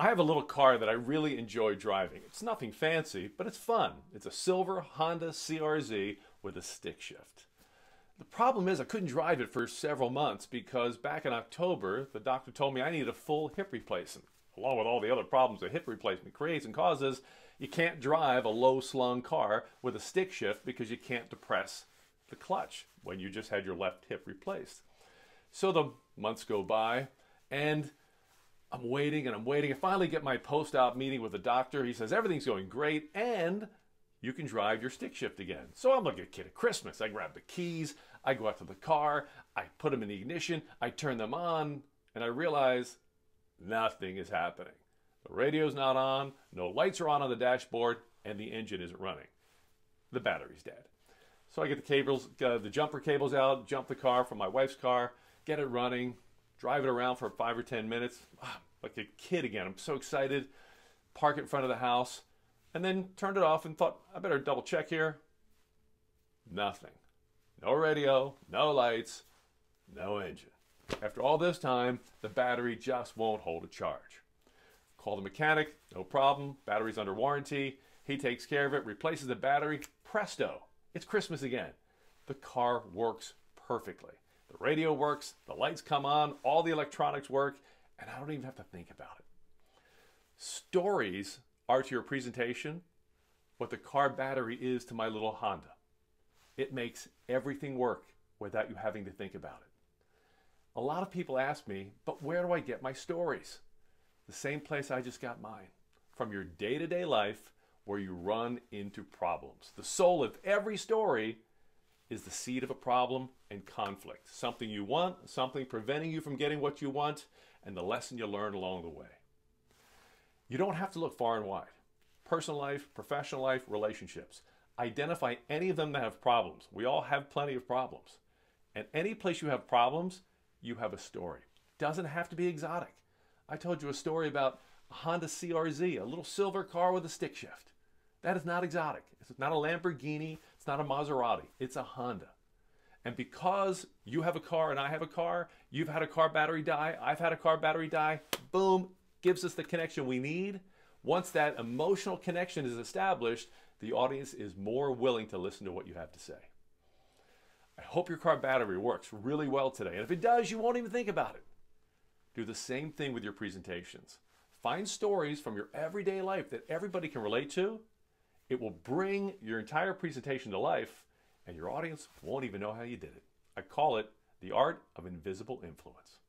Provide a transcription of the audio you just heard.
I have a little car that I really enjoy driving. It's nothing fancy, but it's fun. It's a silver Honda CRZ with a stick shift. The problem is I couldn't drive it for several months because back in October, the doctor told me I needed a full hip replacement. Along with all the other problems a hip replacement creates and causes, you can't drive a low slung car with a stick shift because you can't depress the clutch when you just had your left hip replaced. So the months go by and I'm waiting and I'm waiting. I finally get my post op meeting with the doctor. He says everything's going great and you can drive your stick shift again. So I'm like a kid at Christmas. I grab the keys, I go out to the car, I put them in the ignition, I turn them on, and I realize nothing is happening. The radio's not on, no lights are on on the dashboard, and the engine isn't running. The battery's dead. So I get the cables, uh, the jumper cables out, jump the car from my wife's car, get it running, drive it around for five or 10 minutes, ah, like a kid again. I'm so excited. Park it in front of the house, and then turned it off and thought, I better double check here. Nothing. No radio, no lights, no engine. After all this time, the battery just won't hold a charge. Call the mechanic, no problem. Battery's under warranty. He takes care of it, replaces the battery. Presto, it's Christmas again. The car works perfectly. The radio works, the lights come on, all the electronics work, and I don't even have to think about it. Stories are to your presentation what the car battery is to my little Honda. It makes everything work without you having to think about it. A lot of people ask me, but where do I get my stories? The same place I just got mine from your day to day life where you run into problems. The soul of every story is the seed of a problem and conflict. Something you want, something preventing you from getting what you want, and the lesson you learn along the way. You don't have to look far and wide. Personal life, professional life, relationships. Identify any of them that have problems. We all have plenty of problems. And any place you have problems, you have a story. Doesn't have to be exotic. I told you a story about a Honda CRZ, a little silver car with a stick shift. That is not exotic. It's not a Lamborghini. It's not a Maserati. It's a Honda. And because you have a car and I have a car, you've had a car battery die, I've had a car battery die, boom, gives us the connection we need. Once that emotional connection is established, the audience is more willing to listen to what you have to say. I hope your car battery works really well today. And if it does, you won't even think about it. Do the same thing with your presentations. Find stories from your everyday life that everybody can relate to. It will bring your entire presentation to life, and your audience won't even know how you did it. I call it the art of invisible influence.